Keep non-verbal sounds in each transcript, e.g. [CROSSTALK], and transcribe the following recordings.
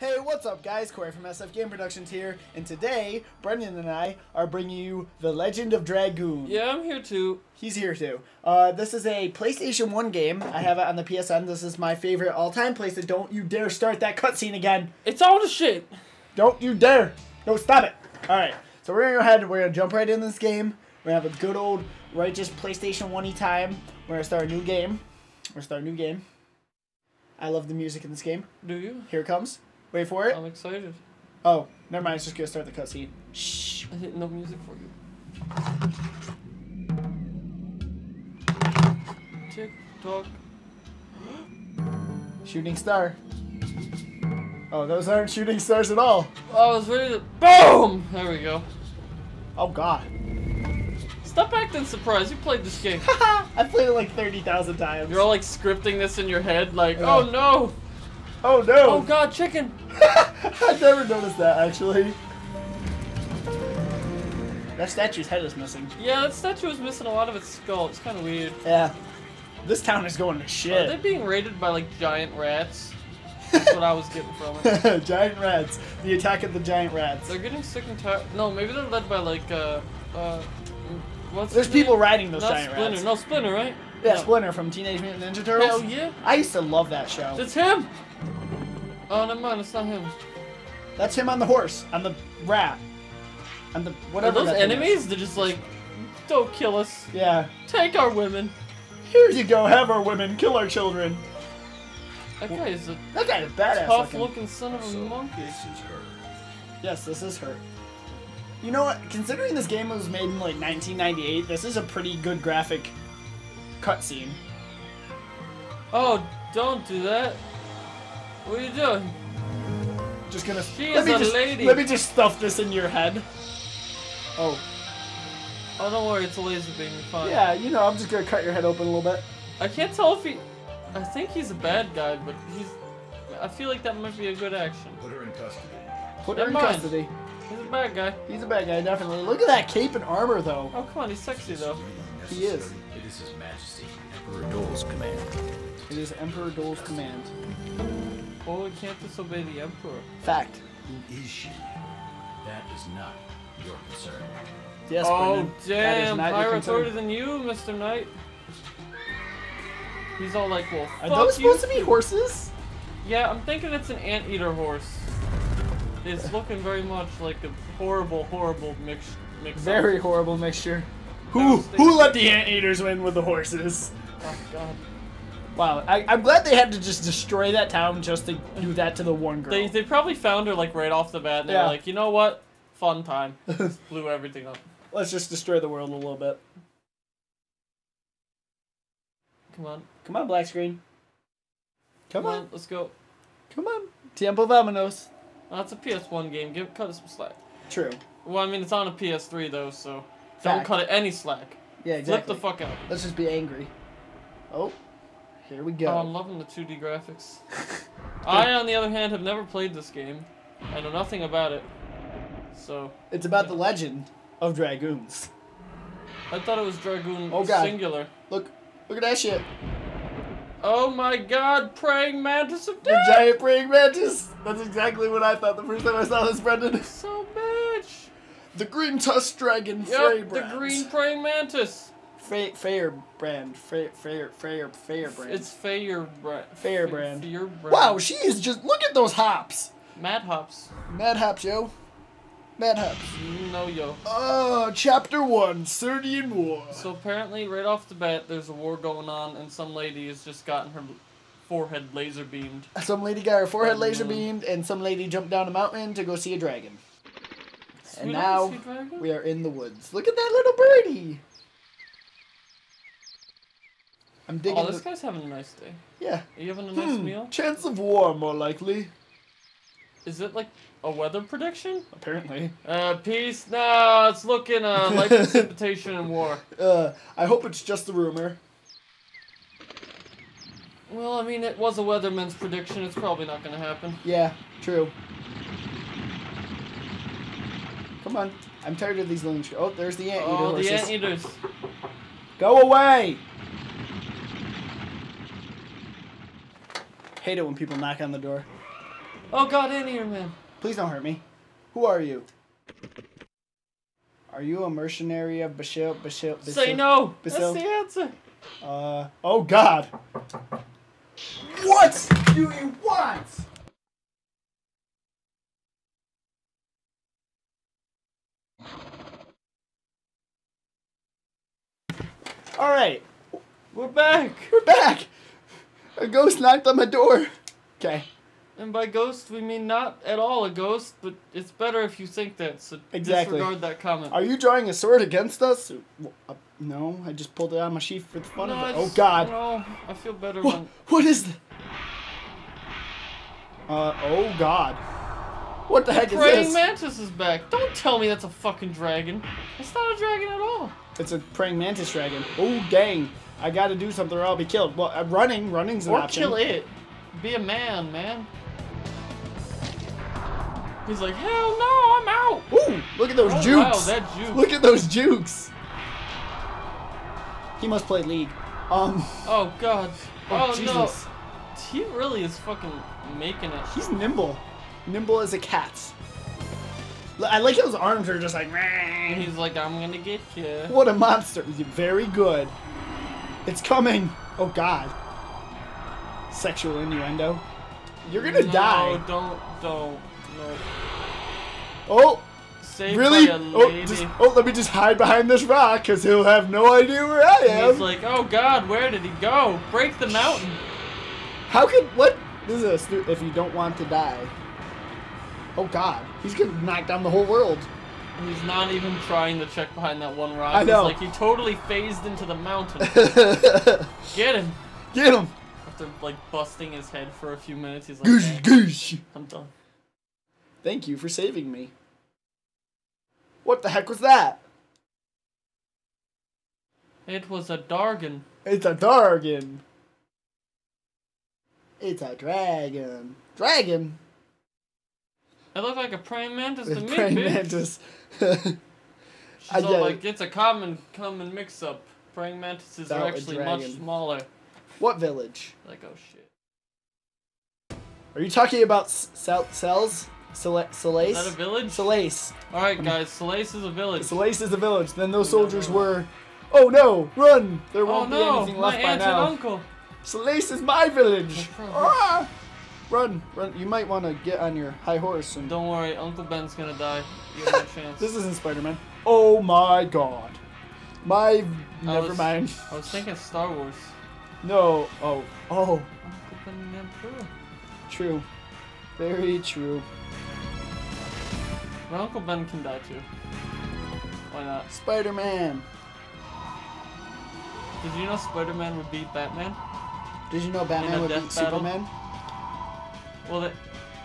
Hey, what's up, guys? Corey from SF Game Productions here, and today Brendan and I are bringing you The Legend of Dragoon. Yeah, I'm here too. He's here too. Uh, this is a PlayStation 1 game. I have it on the PSN. This is my favorite all-time PlayStation. Don't you dare start that cutscene again. It's all the shit. Don't you dare. No, stop it. All right. So we're gonna go ahead. We're gonna jump right in this game. We're gonna have a good old righteous PlayStation 1 time. We're gonna start a new game. We're gonna start a new game. I love the music in this game. Do you? Here it comes. Wait for it. I'm excited. Oh, never mind. It's just gonna start the cutscene. Shh. I hit no music for you. Tick tock. [GASPS] Shooting star. Oh, those aren't shooting stars at all. Oh, I was ready to. Boom! There we go. Oh God. Stop acting surprised. You played this game. [LAUGHS] I played it like thirty thousand times. You're all like scripting this in your head, like, Yeah. oh no! Oh no. Oh god, chicken! [LAUGHS] I never noticed that actually. That statue's head is missing. Yeah, that statue was missing a lot of its skull. It's kind of weird. Yeah. This town is going to shit. Are they being raided by like giant rats? [LAUGHS] That's what I was getting from it. [LAUGHS] giant rats. The attack of the giant rats. They're getting sick and tired. No, maybe they're led by like uh, uh, what's There's his name? people riding those Not giant Splinter. rats. No, Splinter, right? Yeah, No. Splinter from Teenage Mutant Ninja Turtles. Hell yeah. I used to love that show. It's him! Oh, never mind, it's not him. That's him on the horse, on the rat, on the whatever. Are those that thing is. enemies? They're just like, don't kill us. Yeah. Take our women. Here you go. Have our women kill our children. That guy is a That guy is badass tough looking. looking son of a monkey. This is her. Yes, this is her. You know what? Considering this game was made in like 1998, this is a pretty good graphic cutscene. Oh, don't do that. What are you doing? Just gonna. She let is me a just, lady. Let me just stuff this in your head. Oh. Oh, don't worry, it's a laser beam. You're fine. Yeah, you know, I'm just gonna cut your head open a little bit. I can't tell if he. I think he's a bad guy, but he's. I feel like that might be a good action. Put her in custody. Put her in mind. custody. He's a bad guy. He's a bad guy, definitely. Look at that cape and armor, though. Oh, come on, he's sexy though. He is. It is His Majesty, Emperor Doel's command. It is Emperor Doel's command. Oh, we can't disobey the Emperor. Fact. Who is she? That is not your concern. Yes, oh, Brendan. That is damn. not your Higher concern. authority than you, Mr. Knight. He's all like, well, Are fuck those you. supposed to be horses? Yeah, I'm thinking it's an anteater horse. It's looking very much like a horrible, horrible mix. mix Very horrible mixture. Who who let the anteaters win with the horses? Oh, God. Wow, I, I'm glad they had to just destroy that town just to do that to the one girl. They, they probably found her like right off the bat and they Yeah. were like, you know what? Fun time. [LAUGHS] Blew everything up. Let's just destroy the world a little bit. Come on. Come on, black screen. Come, Come on. on, let's go. come on. Tiempo Vámonos. Oh, it's a PS1 game. Give cut us some slack. True. Well, I mean, it's on a PS3 though, so Fact. don't cut it any slack. Yeah, exactly. Flip the fuck out. Let's just be angry. Oh, here we go. Oh, I'm loving the 2D graphics. [LAUGHS] I, on the other hand, have never played this game. I know nothing about it. So, it's about the legend of dragoons. I thought it was Dragoon Oh, God. singular. Look, look at that shit. Oh my god, praying mantis of death. The giant praying mantis. That's exactly what I thought the first time I saw this, Brendan. So much. The green tusk dragon Yep, the green praying mantis. Fe- Fair brand. Fair, fair, fair, fair brand. It's Fayer brand. Fair brand. Fayer brand. Wow, she is just. Look at those hops. Mad hops. Mad hops, yo. Mad hops. No yo. Oh, chapter one, Serdian War. So apparently, right off the bat, there's a war going on, and some lady has just gotten her forehead laser beamed. Some lady got her forehead laser beamed, and some lady jumped down a mountain to go see a dragon. And now we are in the woods. Look at that little birdie. I'm digging. Oh, this the- guy's having a nice day. yeah. Are you having a nice Hmm, meal? Chance of war, more likely. Is it like a weather prediction? Apparently. Uh, peace. No, it's looking uh like [LAUGHS] precipitation and war. Uh, I hope it's just a rumor. Well, I mean, it was a weatherman's prediction. It's probably not gonna happen. Yeah, true. Come on. I'm tired of these little. Oh, there's the anteater Oh, the anteaters. Go away! Hate it when people knock on the door. Oh god, in here, Man. Please don't hurt me. Who are you? Are you a mercenary of Bashil? Bashil? Bashil Say no. Basil? That's the answer. Uh. Oh God. What do you want? All right, We're back. we're back. A ghost knocked on my door. Okay. And by ghost, we mean not at all a ghost, but it's better if you think that, so Exactly. disregard that comment. Are you drawing a sword against us? Uh, no, I just pulled it out of my sheath for the fun No, of it. Oh God. No, I feel better What? when. What is that? Uh, oh God. What the heck is Praying this? mantis is back. Don't tell me that's a fucking dragon. It's not a dragon at all. It's a praying mantis dragon. Oh dang. I gotta do something or I'll be killed. Well, uh, running, running's an Or option. kill it. Be a man, man. He's like, hell no, I'm out. Ooh, look at those Oh, jukes. wow, that juke. Look at those jukes. He must play League. Um, Oh god. [LAUGHS] oh, Oh, Jesus. no. He really is fucking making it. He's nimble. Nimble as a cat. I like how his arms are just like. And he's like, I'm gonna get you. What a monster. Very good. It's coming. Oh god. Sexual innuendo. You're gonna no, die. don't, don't, no. Oh, Saved really? Oh, just, oh, let me just hide behind this rock because he'll have no idea where I And he's like, oh god, where did he go? Break the mountain. How could what? This is a if you don't want to die. Oh god, he's gonna knock down the whole world. And he's not even trying to check behind that one rock. I know. He's like, he totally phased into the mountain. [LAUGHS] Get him. Get him! After like busting his head for a few minutes, he's like, Goosh, "Okay, goosh. I'm done. Thank you for saving me. What the heck was that? It was a Dargan. It's a dragon. It's a dragon. Dragon. It looked like a praying mantis to me, praying bitch. mantis. [LAUGHS] [LAUGHS] She's I all like, it's a common, common mix-up. Praying mantises About are actually much smaller. what village? Like, oh shit. Are you talking about s- cel- cells? Sela- Is that a village? Seles. Alright, guys, Solace is a village. Seles is a village. Then those No, soldiers were. Oh no! Run! There Oh won't be no, anything my left by aunt and now. uncle. Seles is my village. No. Ah! Run, run! You might want to get on your high horse and. Don't worry, Uncle Ben's gonna die. You have no [LAUGHS] chance. This isn't Spider-Man. Oh my God! My never was- mind. I was thinking Star Wars. No. Oh. Oh. Uncle Ben and True. Very true. But Uncle Ben can die too. Why not? Spider-Man. Did you know Spider-Man would beat Batman? Did you know Batman would beat battle? Superman? Well,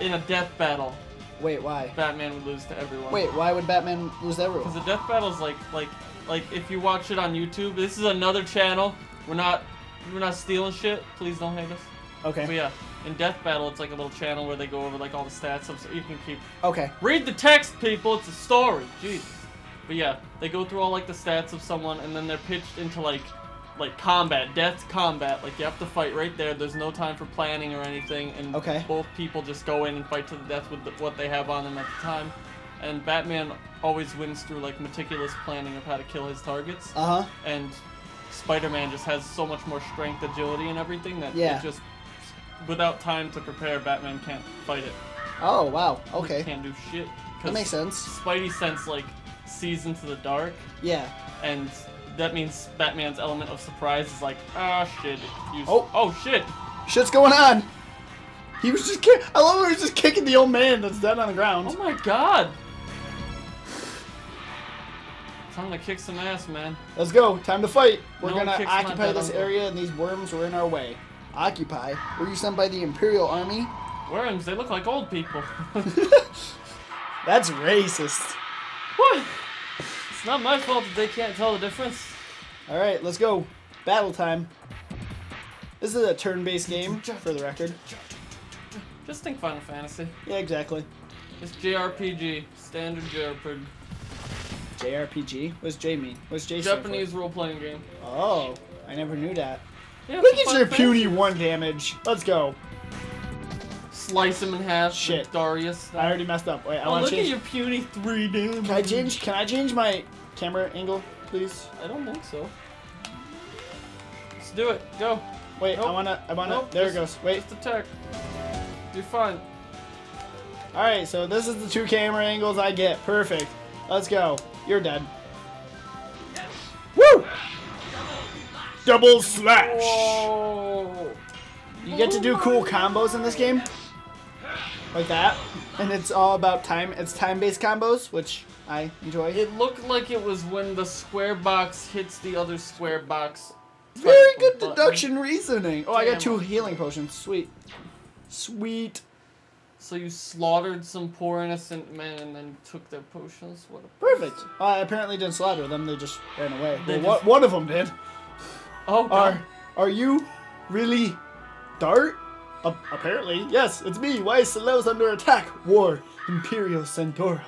in a death battle, Wait, why? Batman would lose to everyone. Wait, why would Batman lose that rule? Because the death battle's like, like, like if you watch it on YouTube, this is another channel. We're not, we're not stealing shit. Please don't hate us. Okay. But yeah, in Death Battle, it's like a little channel where they go over like all the stats of so you can keep Okay. read the text, people. It's a story. Jesus. But yeah, they go through all like the stats of someone, and then they're pitched into like, like combat, death combat. Like you have to fight right there. There's no time for planning or anything, and Okay. both people just go in and fight to the death with the, what they have on them at the time. And Batman always wins through like meticulous planning of how to kill his targets Uh huh. and Spider-Man just has so much more strength, agility, and everything that Yeah. it just without time to prepare, Batman can't fight it. Oh wow. He Okay. can't do shit. That makes sense. Spidey sense like sees into the dark, Yeah. and that means Batman's element of surprise is like, ah shit. Oh. oh shit. Shit's going on. He was just. Kick- I love how he was just kicking the old man that's dead on the ground. Oh my god. Time to kick some ass, man. Let's go. Time to fight. We're No gonna occupy this uncle. area, and these worms were in our way. Occupy? Were you sent by the Imperial Army? Worms, they look like old people. [LAUGHS] [LAUGHS] That's racist. what? It's not my fault that they can't tell the difference. All right, let's go. Battle time. This is a turn-based game, for the record. Just think Final Fantasy. Yeah, exactly. It's JRPG, standard JRPG. JRPG. What's J mean? What's J? Japanese role-playing game. Oh, I never knew that. Yeah, Look at your puny one damage. Let's go. Slice him in half. Shit. Darius. I already messed up. Wait, I Oh, want look at your puny three damage. Can I change? Can I change my camera angle, please? I don't think so. Let's do it. Go. Wait, I wanna. I wanna. Nope, there it goes. Wait. Just attack. You're fine. All right. So this is the two camera angles I get. Perfect. Let's go. You're dead. Woo! Double slash. Whoa. You get to do cool combos in this game, like that, and it's all about time. It's time-based combos, which I enjoy. It looked like it was when the square box hits the other square box. Very good button. deduction reasoning. Oh, I got two healing potions. Sweet. Sweet. So you slaughtered some poor innocent men and then took their potions. What a Perfect. Uh, I apparently didn't slaughter them. They just ran away. They Well, just- one, of them did. Oh Are. Are you really Dart? Apparently, yes. It's me. Why is Seles under attack? War. Imperial Sandora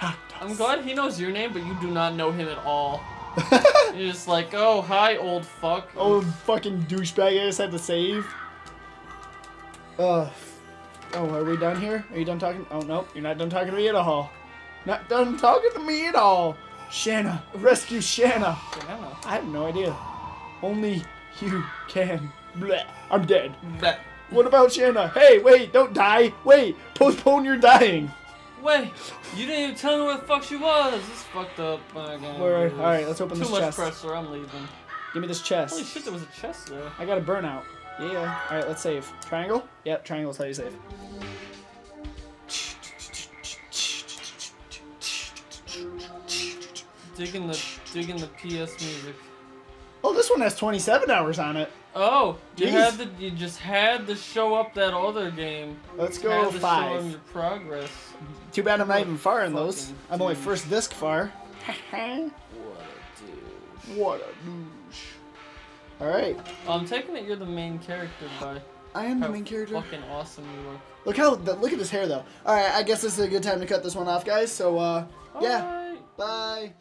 attacked us. I'm glad he knows your name, but you do not know him at all. [LAUGHS] You're just like, oh hi, old fuck. Oh, fucking douchebag! I just had to save. Ugh. Oh, are we done here? Are you done talking? Oh no, you're not done talking to me at all. Not done talking to me at all. Shana, rescue Shana. Banana. I have no idea. Only you can. Bleh. I'm dead. What about Shana? Hey, wait, don't die. Wait, postpone your dying. Wait, you didn't even tell me where the fuck she was. This is fucked up. Gotta Alright, alright, let's open Too this much chest. pressure. I'm leaving. Give me this chest. Holy shit, there was a chest there. I got a burnout. Yeah. Alright, let's save. Triangle? Yep, triangle's how you save. Digging the digging the PS music. Oh, this one has 27 hours on it. Oh, you Jeez. had to you just had to show up that other game. Let's Had go to Show five. your progress. Too bad I'm not even far in those. I'm only douche. first disc far. What a dude. what a douche. Alright, I'm taking it you're the main character by I am the main character. fucking awesome you are. Look how, look at his hair though. Alright, I guess this is a good time to cut this one off, guys. So, uh, yeah, Alright. bye.